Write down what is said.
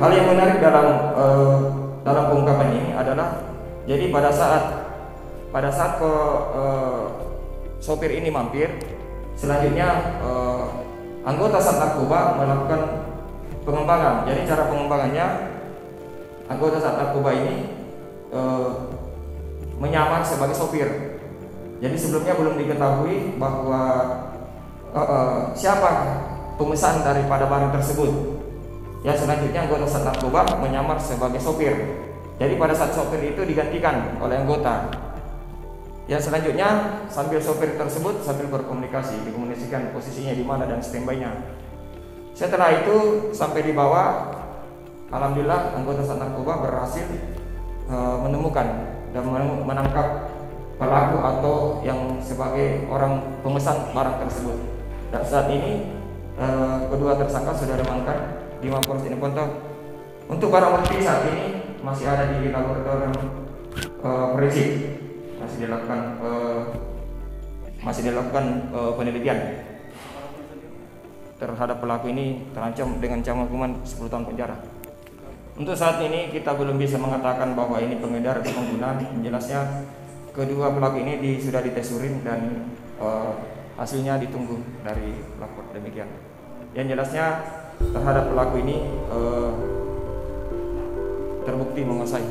Hal yang menarik dalam eh, dalam pengungkapan ini adalah jadi pada saat pada saat ke eh, sopir ini mampir, selanjutnya eh, anggota Sat Narkoba melakukan pengembangan. Jadi cara pengembangannya anggota Sat Narkoba ini eh, menyamar sebagai sopir. Jadi sebelumnya belum diketahui bahwa eh, eh, siapa pemesan daripada barang tersebut. Yang selanjutnya anggota Sat Narkoba menyamar sebagai sopir. Jadi pada saat sopir itu digantikan oleh anggota. Yang selanjutnya sambil sopir tersebut sambil berkomunikasi, dikomunikasikan posisinya di mana dan standby-nya. Setelah itu sampai di bawah, alhamdulillah anggota Sat Narkoba berhasil e, menemukan dan menangkap pelaku atau yang sebagai orang pemesan barang tersebut. Dan saat ini e, kedua tersangka sudah diamankan di Mapolres Jeneponto. Untuk barang bukti saat ini masih ada di laboratorium uh, forensik, masih dilakukan uh, masih dilakukan uh, penelitian terhadap pelaku ini terancam dengan ancaman hukuman 10 tahun penjara. Untuk saat ini kita belum bisa mengatakan bahwa ini pengedar atau pengguna. Jelasnya kedua pelaku ini di, sudah dites urin dan uh, hasilnya ditunggu dari lapor demikian. Yang jelasnya terhadap pelaku ini uh, terbukti menguasai